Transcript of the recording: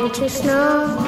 It's her snow.